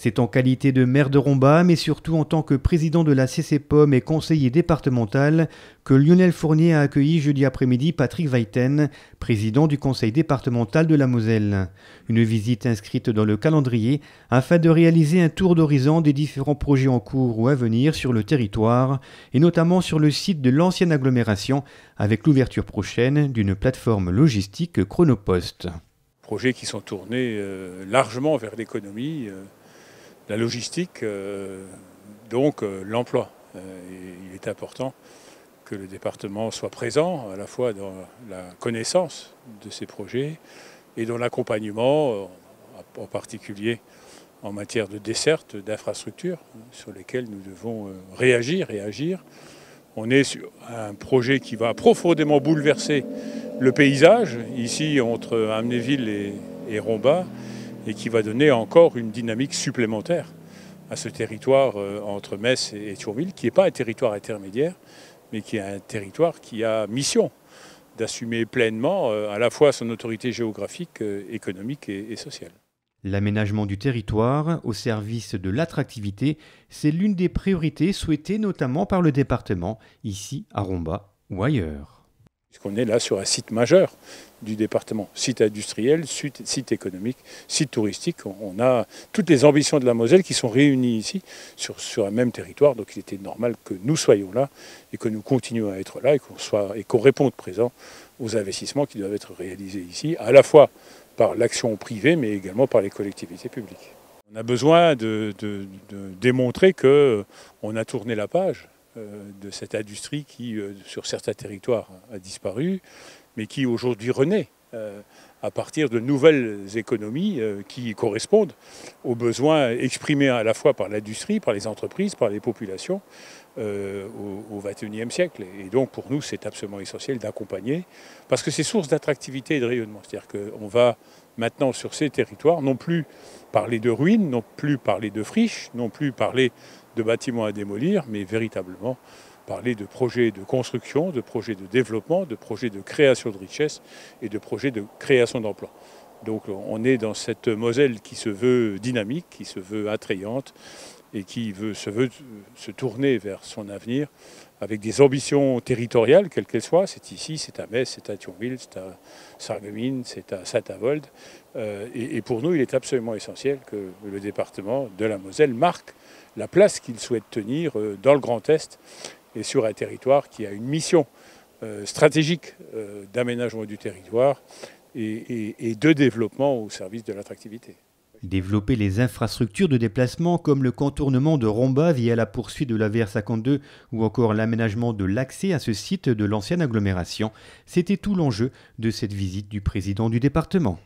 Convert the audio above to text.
C'est en qualité de maire de Romba, mais surtout en tant que président de la CCPOM et conseiller départemental, que Lionel Fournier a accueilli jeudi après-midi Patrick Weiten, président du conseil départemental de la Moselle. Une visite inscrite dans le calendrier afin de réaliser un tour d'horizon des différents projets en cours ou à venir sur le territoire, et notamment sur le site de l'ancienne agglomération, avec l'ouverture prochaine d'une plateforme logistique Chronopost. Projets qui sont tournés euh, largement vers l'économie. La logistique, euh, donc euh, l'emploi. Euh, il est important que le département soit présent à la fois dans la connaissance de ces projets et dans l'accompagnement, en particulier en matière de desserte, d'infrastructures, sur lesquelles nous devons réagir et agir. On est sur un projet qui va profondément bouleverser le paysage, ici entre Amnéville et Romba, et qui va donner encore une dynamique supplémentaire à ce territoire euh, entre Metz et Thionville, qui n'est pas un territoire intermédiaire, mais qui est un territoire qui a mission d'assumer pleinement euh, à la fois son autorité géographique, euh, économique et, sociale. L'aménagement du territoire au service de l'attractivité, c'est l'une des priorités souhaitées notamment par le département, ici à Romba ou ailleurs. Puisqu'on est là sur un site majeur du département, site industriel, site, économique, site touristique. On a toutes les ambitions de la Moselle qui sont réunies ici sur, un même territoire. Donc il était normal que nous soyons là et que nous continuions à être là et qu'on soit réponde présent aux investissements qui doivent être réalisés ici, à la fois par l'action privée, mais également par les collectivités publiques. On a besoin de, de démontrer qu'on a tourné la page de cette industrie qui, euh, sur certains territoires, a disparu, mais qui aujourd'hui renaît euh, à partir de nouvelles économies qui correspondent aux besoins exprimés à la fois par l'industrie, par les entreprises, par les populations au XXIe siècle. Et donc pour nous, c'est absolument essentiel d'accompagner, parce que c'est source d'attractivité et de rayonnement. C'est-à-dire qu'on va maintenant sur ces territoires non plus parler de ruines, non plus parler de friches, non plus parler de bâtiments à démolir, mais véritablement parler de projets de construction, de projets de développement, de projets de création de richesses et de projets de création d'emplois. Donc on est dans cette Moselle qui se veut dynamique, qui se veut attrayante et qui veut, se veut se tourner vers son avenir avec des ambitions territoriales, quelles qu'elles soient. C'est ici, c'est à Metz, c'est à Thionville, c'est à Sarreguemines, c'est à Saint-Avold. Euh, et, pour nous, il est absolument essentiel que le département de la Moselle marque la place qu'il souhaite tenir euh, dans le Grand Est et sur un territoire qui a une mission euh, stratégique d'aménagement du territoire et, de développement au service de l'attractivité. Développer les infrastructures de déplacement comme le contournement de Romba via la poursuite de la VR52 ou encore l'aménagement de l'accès à ce site de l'ancienne agglomération, c'était tout l'enjeu de cette visite du président du département.